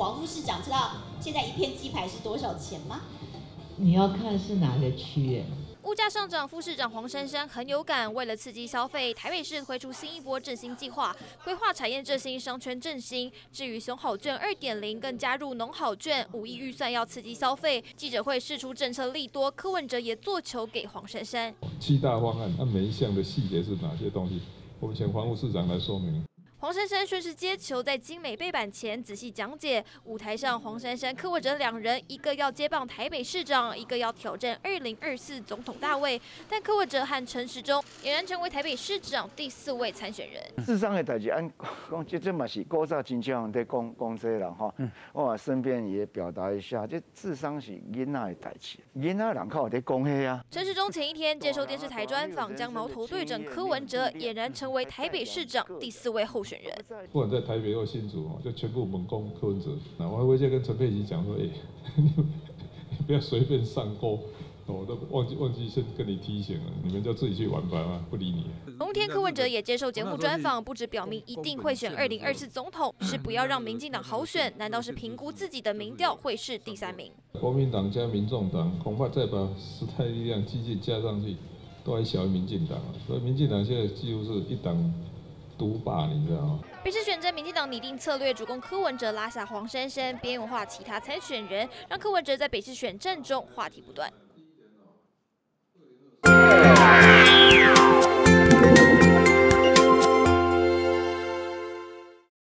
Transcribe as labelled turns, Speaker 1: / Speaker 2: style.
Speaker 1: 黄副市长知道现在一片鸡排是多少钱吗？
Speaker 2: 你要看是哪个区
Speaker 3: 物价上涨，副市长黄珊珊很有感。为了刺激消费，台北市推出新一波振兴计划，规划产业振兴、商圈振兴。至于熊好券二点零，更加入农好券，五亿预算要刺激消费。记者会释出政策利多，柯文哲也做球给黄珊珊。
Speaker 4: 七大方案，那每一项的细节是哪些东西？我们请黄副市长来说明。
Speaker 3: 黄珊珊顺势接球，在精美背板前仔细讲解。舞台上，黄珊珊、柯文哲两人，一个要接棒台北市长，一个要挑战二零二四总统大位。但柯文哲和陈时中俨然成为台北市长第四位参选人。
Speaker 5: 智商的代志，按讲这这嘛是古早真常在讲讲这人哈。我身边也表达一下，这智商是囡仔的代志，囡仔人靠在讲黑啊。
Speaker 3: 陈时中前一天接受电视台专访，将矛头对准柯文哲，俨然成为台北市长第四位候选。选人，
Speaker 4: 不管在台北或新竹哦，就全部猛攻柯文哲。那我还会再跟陈佩琪讲说，哎，你不要随便上钩，我都忘记忘记先跟你提醒了，你们就自己去玩吧，不理你。
Speaker 3: 同天柯文哲也接受节目专访，不止表明一定会选二零二四总统，是不要让民进党好选，难道是评估自己的民调会是第三名？
Speaker 4: 国民党加民众党，恐怕再把时态力量继续加上去，都还小于民进党啊。所以民进党现在几乎是一党。独霸，你知道吗？
Speaker 3: 北市选战，民进党拟定策略，主攻柯文哲，拉下黄珊珊，边缘化其他参选人，让柯文哲在北市选战中话题不断。